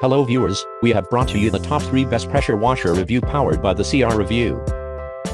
Hello viewers, we have brought to you the top 3 best pressure washer review powered by the CR Review.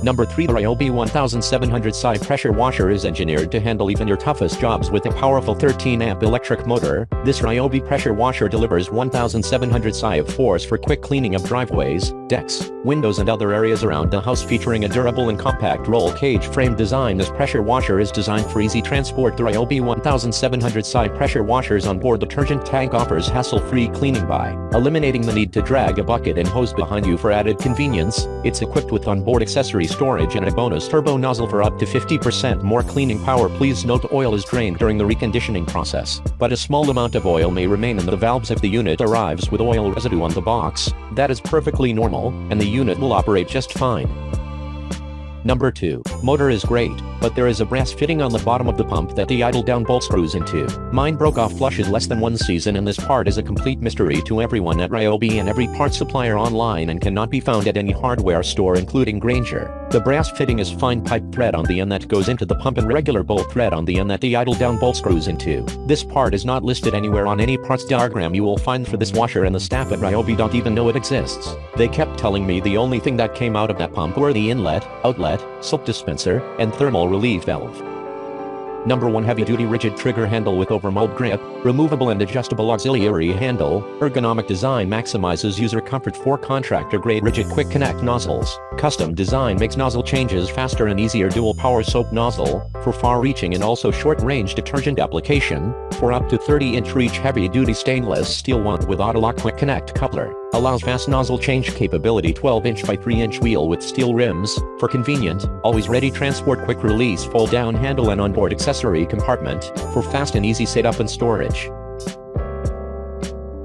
Number 3 The Ryobi 1700 Psi pressure washer is engineered to handle even your toughest jobs with a powerful 13 amp electric motor. This Ryobi pressure washer delivers 1700 Psi of force for quick cleaning of driveways, decks, windows and other areas around the house featuring a durable and compact roll cage frame design. This pressure washer is designed for easy transport. The Ryobi 1700 Psi pressure washers on board detergent tank offers hassle-free cleaning by eliminating the need to drag a bucket and hose behind you for added convenience. It's equipped with onboard accessory storage and a bonus turbo nozzle for up to 50% more cleaning power. Please note oil is drained during the reconditioning process, but a small amount of oil may remain in the valves if the unit arrives with oil residue on the box. That is perfectly normal, and the unit will operate just fine. Number 2. Motor is great, but there is a brass fitting on the bottom of the pump that the idle down bolt screws into. Mine broke off flush in less than one season and this part is a complete mystery to everyone at Ryobi and every part supplier online and cannot be found at any hardware store including Grainger. The brass fitting is fine pipe thread on the end that goes into the pump and regular bolt thread on the end that the idle down bolt screws into. This part is not listed anywhere on any parts diagram you will find for this washer and the staff at Ryobi don't even know it exists. They kept telling me the only thing that came out of that pump were the inlet, outlet, soap dispenser, and thermal relief valve. Number 1 Heavy Duty Rigid Trigger Handle with Overmold Grip, Removable and Adjustable Auxiliary Handle, Ergonomic Design maximizes user comfort for contractor-grade RIDGID quick connect nozzles. Custom design makes nozzle changes faster and easier dual power soap nozzle, for far-reaching and also short-range detergent application, for up to 30-inch reach heavy-duty stainless steel one with Autolock Quick Connect coupler. Allows fast nozzle change capability 12-inch by 3-inch wheel with steel rims, for convenient, always ready transport quick release fold down handle and onboard accessory compartment, for fast and easy setup and storage.